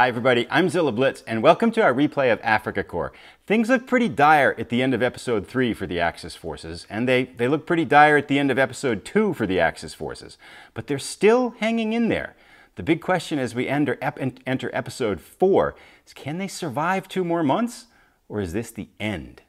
Hi everybody, I'm Zilla Blitz and welcome to our replay of Afrika Korps. Things look pretty dire at the end of episode 3 for the Axis forces, and they, they look pretty dire at the end of episode 2 for the Axis forces, but they're still hanging in there. The big question as we enter, enter episode 4 is can they survive two more months, or is this the end?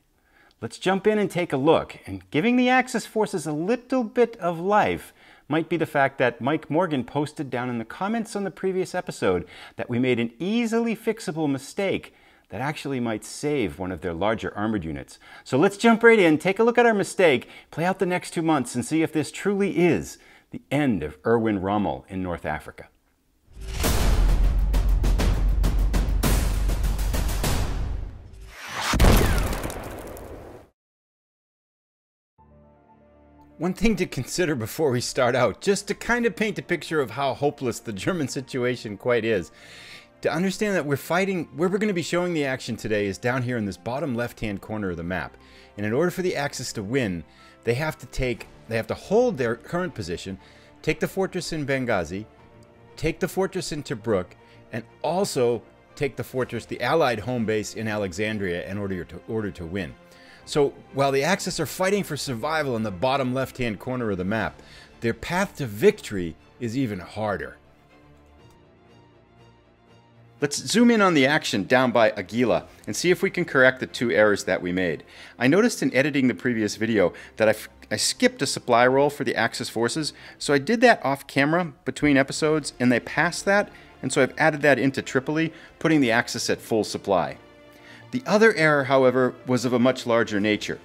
Let's jump in and take a look, and giving the Axis forces a little bit of life might be the fact that Mike Morgan posted down in the comments on the previous episode that we made an easily fixable mistake that actually might save one of their larger armored units. So let's jump right in, take a look at our mistake, play out the next two months, and see if this truly is the end of Erwin Rommel in North Africa. One thing to consider before we start out, just to kind of paint a picture of how hopeless the German situation quite is, to understand that we're fighting, where we're going to be showing the action today is down here in this bottom left-hand corner of the map. And in order for the Axis to win, they have to take, they have to hold their current position, take the fortress in Benghazi, take the fortress in Tobruk, and also take the fortress, the Allied home base in Alexandria in order to, order to win. So while the Axis are fighting for survival in the bottom left-hand corner of the map, their path to victory is even harder. Let's zoom in on the action down by Agila and see if we can correct the two errors that we made. I noticed in editing the previous video that I, I skipped a supply roll for the Axis forces, so I did that off camera between episodes and they passed that, and so I've added that into Tripoli, putting the Axis at full supply. The other error, however, was of a much larger nature.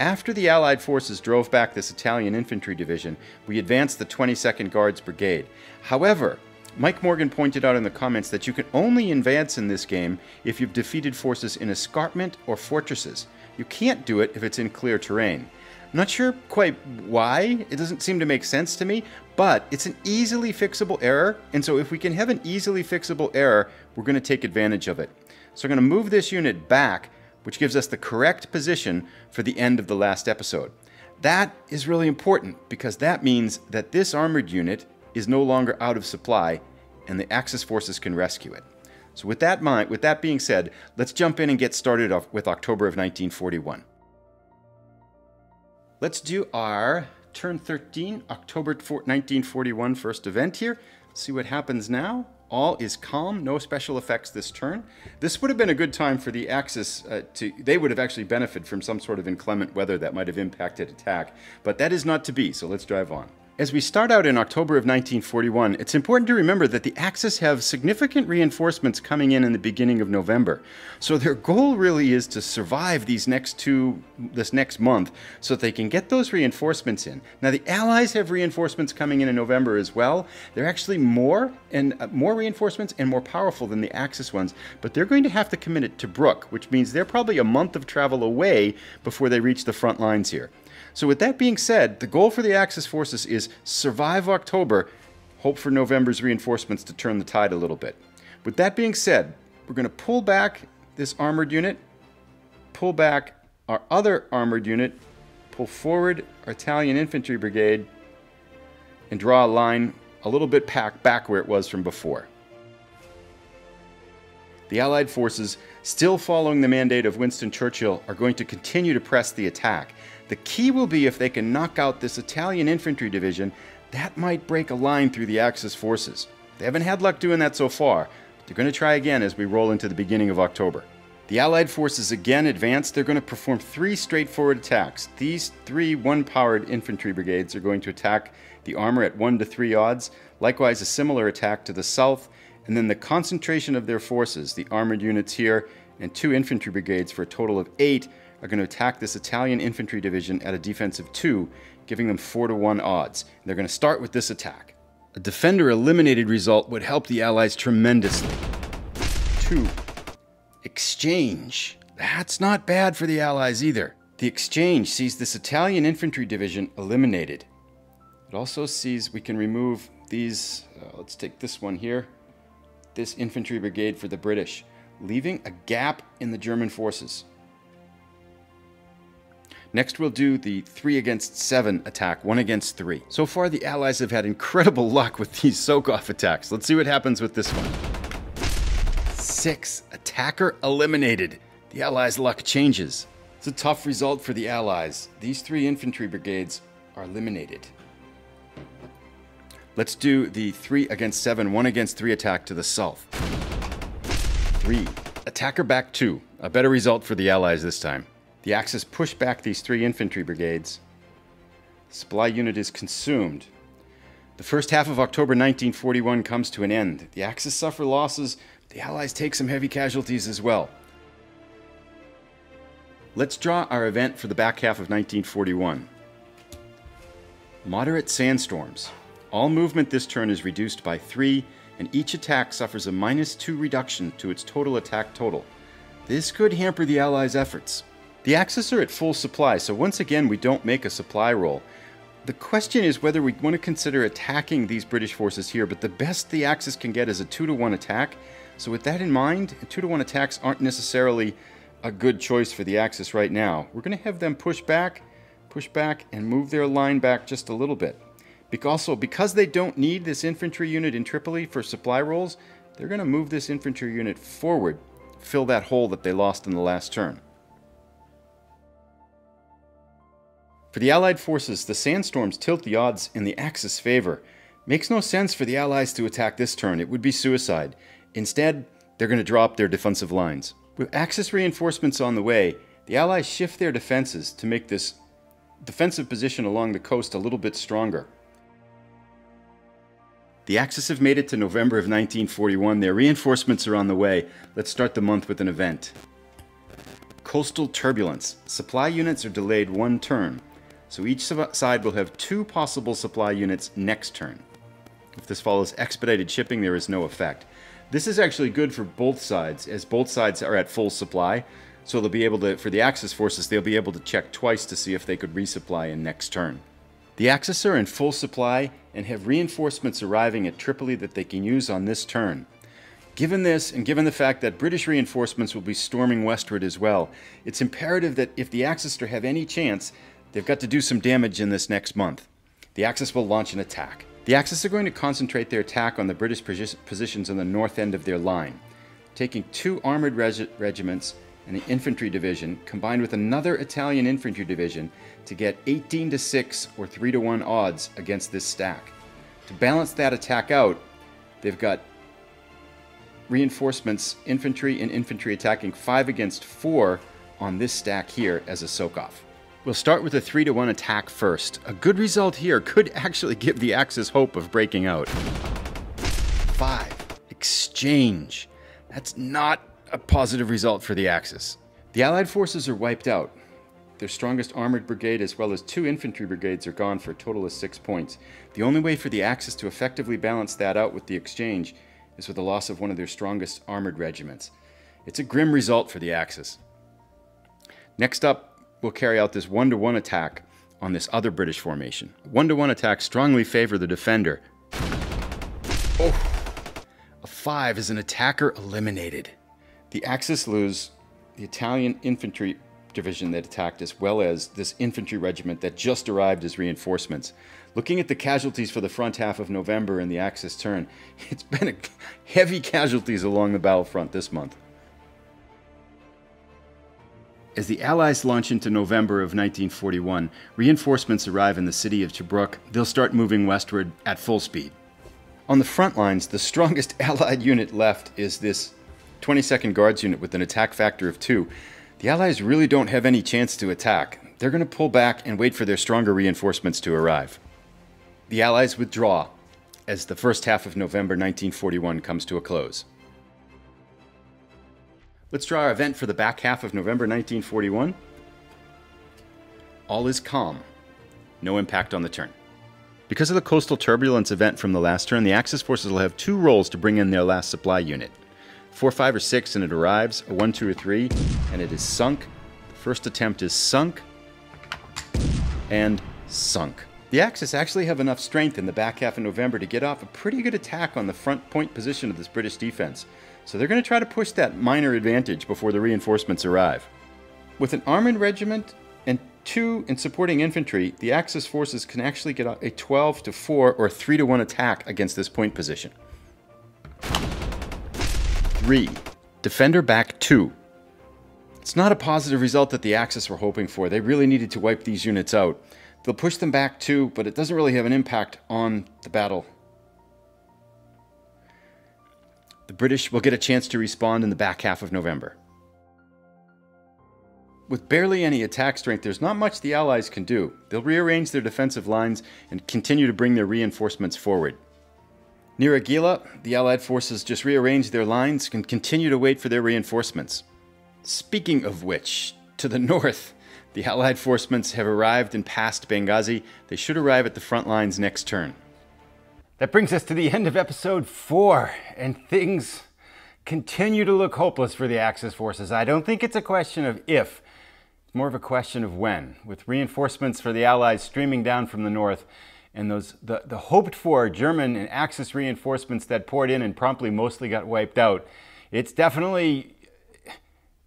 After the Allied forces drove back this Italian infantry division, we advanced the 22nd Guards Brigade. However, Mike Morgan pointed out in the comments that you can only advance in this game if you've defeated forces in escarpment or fortresses. You can't do it if it's in clear terrain. Not sure quite why, it doesn't seem to make sense to me, but it's an easily fixable error, and so if we can have an easily fixable error, we're going to take advantage of it. So we're going to move this unit back, which gives us the correct position for the end of the last episode. That is really important because that means that this armored unit is no longer out of supply and the Axis forces can rescue it. So with that mind, with that being said, let's jump in and get started with October of 1941. Let's do our turn 13, October 1941 first event here. See what happens now. All is calm, no special effects this turn. This would have been a good time for the Axis uh, to, they would have actually benefited from some sort of inclement weather that might have impacted attack, but that is not to be, so let's drive on. As we start out in October of 1941, it's important to remember that the Axis have significant reinforcements coming in in the beginning of November. So their goal really is to survive these next two, this next month, so that they can get those reinforcements in. Now the Allies have reinforcements coming in in November as well. They're actually more and uh, more reinforcements and more powerful than the Axis ones, but they're going to have to commit it Tobruk, which means they're probably a month of travel away before they reach the front lines here. So with that being said, the goal for the Axis forces is survive October, hope for November's reinforcements to turn the tide a little bit. With that being said, we're going to pull back this armored unit, pull back our other armored unit, pull forward our Italian infantry brigade, and draw a line a little bit back where it was from before. The Allied forces, still following the mandate of Winston Churchill, are going to continue to press the attack. The key will be if they can knock out this Italian infantry division, that might break a line through the Axis forces. They haven't had luck doing that so far, but they're going to try again as we roll into the beginning of October. The Allied forces again advance. They're going to perform three straightforward attacks. These three one-powered infantry brigades are going to attack the armor at 1 to 3 odds. Likewise, a similar attack to the south. And then the concentration of their forces, the armored units here, and two infantry brigades for a total of 8 are going to attack this Italian infantry division at a defense of 2, giving them 4 to 1 odds. They're going to start with this attack. A defender eliminated result would help the Allies tremendously. 2. Exchange. That's not bad for the Allies either. The exchange sees this Italian infantry division eliminated. It also sees we can remove these, uh, let's take this one here, this infantry brigade for the British, leaving a gap in the German forces. Next, we'll do the 3 against 7 attack, 1 against 3. So far, the Allies have had incredible luck with these soak-off attacks. Let's see what happens with this one. 6. Attacker eliminated. The Allies' luck changes. It's a tough result for the Allies. These three infantry brigades are eliminated. Let's do the 3 against 7, 1 against 3 attack to the south. 3. Attacker back 2. A better result for the Allies this time. The Axis push back these three infantry brigades. Supply unit is consumed. The first half of October 1941 comes to an end. The Axis suffer losses. The Allies take some heavy casualties as well. Let's draw our event for the back half of 1941. Moderate sandstorms. All movement this turn is reduced by 3, and each attack suffers a minus 2 reduction to its total attack total. This could hamper the Allies' efforts. The Axis are at full supply, so once again we don't make a supply roll. The question is whether we want to consider attacking these British forces here, but the best the Axis can get is a 2 to 1 attack. So with that in mind, 2 to 1 attacks aren't necessarily a good choice for the Axis right now. We're going to have them push back, push back, and move their line back just a little bit. Also, because they don't need this infantry unit in Tripoli for supply rolls, they're going to move this infantry unit forward, fill that hole that they lost in the last turn. For the Allied forces, the sandstorms tilt the odds in the Axis' favor. Makes no sense for the Allies to attack this turn, it would be suicide. Instead, they're going to drop their defensive lines. With Axis reinforcements on the way, the Allies shift their defenses to make this defensive position along the coast a little bit stronger. The Axis have made it to November of 1941. Their reinforcements are on the way. Let's start the month with an event. Coastal turbulence. Supply units are delayed one turn, so each side will have two possible supply units next turn. If this follows expedited shipping, there is no effect. This is actually good for both sides, as both sides are at full supply, so they'll be able to, for the Axis forces, they'll be able to check twice to see if they could resupply in next turn. The Axis are in full supply and have reinforcements arriving at Tripoli that they can use on this turn. Given this, and given the fact that British reinforcements will be storming westward as well, it's imperative that if the Axis to have any chance, they've got to do some damage in this next month. The Axis will launch an attack. The Axis are going to concentrate their attack on the British positions on the north end of their line, taking two armored reg regiments and the infantry division combined with another Italian infantry division to get 18 to 6 or 3 to 1 odds against this stack. To balance that attack out, they've got reinforcements, infantry and infantry attacking 5 against 4 on this stack here as a soak-off. We'll start with a 3 to 1 attack first. A good result here could actually give the Axis hope of breaking out. 5. Exchange. That's not a positive result for the Axis. The Allied forces are wiped out. Their strongest armored brigade as well as two infantry brigades are gone for a total of six points. The only way for the Axis to effectively balance that out with the exchange is with the loss of one of their strongest armored regiments. It's a grim result for the Axis. Next up, we'll carry out this one-to-one -one attack on this other British formation. One-to-one -one attacks strongly favor the defender. Oh, a five is an attacker eliminated. The Axis lose the Italian infantry division that attacked, as well as this infantry regiment that just arrived as reinforcements. Looking at the casualties for the front half of November in the Axis turn, it's been a heavy casualties along the battlefront this month. As the Allies launch into November of 1941, reinforcements arrive in the city of Tobruk. They'll start moving westward at full speed. On the front lines, the strongest Allied unit left is this 22nd Guards unit with an attack factor of 2. The Allies really don't have any chance to attack. They're going to pull back and wait for their stronger reinforcements to arrive. The Allies withdraw as the first half of November 1941 comes to a close. Let's draw our event for the back half of November 1941. All is calm. No impact on the turn. Because of the coastal turbulence event from the last turn, the Axis forces will have two rolls to bring in their last supply unit four, five, or six, and it arrives, a one, two, or three, and it is sunk. The first attempt is sunk, and sunk. The Axis actually have enough strength in the back half of November to get off a pretty good attack on the front point position of this British defense, so they're going to try to push that minor advantage before the reinforcements arrive. With an armored regiment and two in supporting infantry, the Axis forces can actually get a 12 to 4 or 3 to 1 attack against this point position. 3. Defender back two. It's not a positive result that the Axis were hoping for. They really needed to wipe these units out. They'll push them back 2, but it doesn't really have an impact on the battle. The British will get a chance to respond in the back half of November. With barely any attack strength, there's not much the Allies can do. They'll rearrange their defensive lines and continue to bring their reinforcements forward. Near Agila, the Allied forces just rearrange their lines and continue to wait for their reinforcements. Speaking of which, to the north, the Allied forcements have arrived and passed Benghazi. They should arrive at the front lines next turn. That brings us to the end of episode four, and things continue to look hopeless for the Axis forces. I don't think it's a question of if, it's more of a question of when. With reinforcements for the Allies streaming down from the north, and those the, the hoped for German and Axis reinforcements that poured in and promptly mostly got wiped out, it's definitely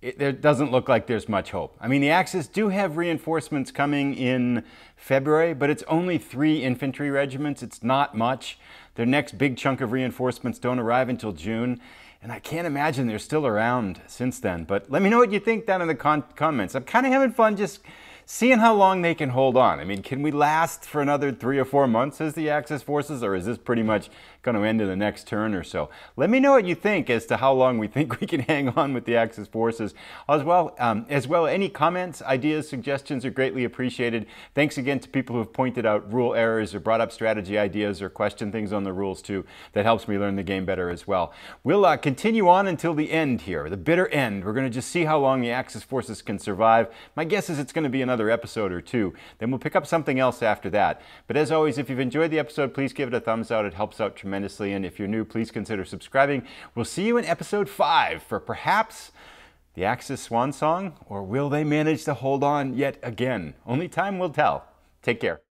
it, it, doesn't look like there's much hope. I mean, the Axis do have reinforcements coming in February, but it's only three infantry regiments. It's not much. Their next big chunk of reinforcements don't arrive until June, and I can't imagine they're still around since then. But let me know what you think down in the comments. I'm kind of having fun just seeing how long they can hold on. I mean, can we last for another three or four months as the Axis forces, or is this pretty much going to end in the next turn or so? Let me know what you think as to how long we think we can hang on with the Axis forces. As well, um, as well, any comments, ideas, suggestions are greatly appreciated. Thanks again to people who have pointed out rule errors or brought up strategy ideas or questioned things on the rules too. That helps me learn the game better as well. We'll uh, continue on until the end here, the bitter end. We're going to just see how long the Axis forces can survive. My guess is it's going to be another another episode or two. Then we'll pick up something else after that. But as always, if you've enjoyed the episode, please give it a thumbs out. It helps out tremendously. And if you're new, please consider subscribing. We'll see you in episode five for perhaps the Axis Swan Song, or will they manage to hold on yet again? Only time will tell. Take care.